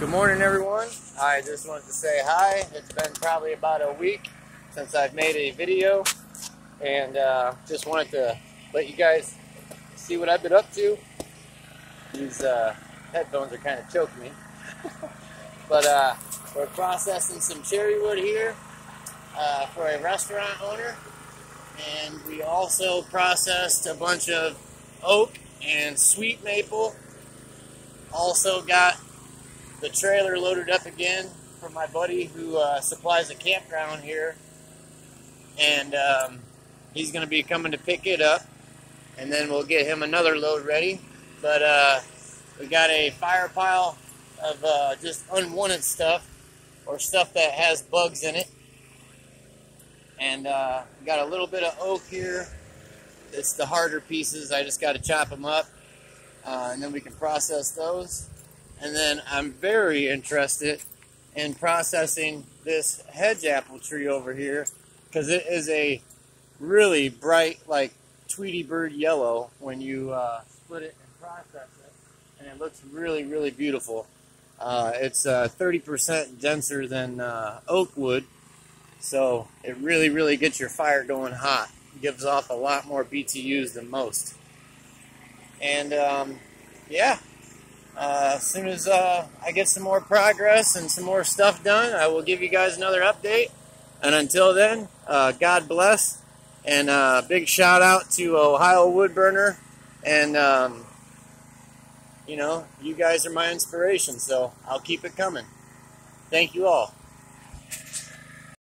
Good morning, everyone. I just wanted to say hi. It's been probably about a week since I've made a video, and uh, just wanted to let you guys see what I've been up to. These uh, headphones are kind of choking me. but uh, we're processing some cherry wood here uh, for a restaurant owner, and we also processed a bunch of oak and sweet maple. Also got the trailer loaded up again from my buddy who uh, supplies a campground here. And um, he's going to be coming to pick it up. And then we'll get him another load ready. But uh, we got a fire pile of uh, just unwanted stuff or stuff that has bugs in it. And uh, got a little bit of oak here. It's the harder pieces. I just got to chop them up. Uh, and then we can process those. And then I'm very interested in processing this hedge apple tree over here because it is a really bright, like Tweety bird yellow when you uh, split it and process it. And it looks really, really beautiful. Uh, it's 30% uh, denser than uh, oak wood, so it really, really gets your fire going hot. It gives off a lot more BTUs than most. And um, yeah, uh, as soon as uh, I get some more progress and some more stuff done, I will give you guys another update. And until then, uh, God bless. And uh, big shout out to Ohio Woodburner. And, um, you know, you guys are my inspiration, so I'll keep it coming. Thank you all.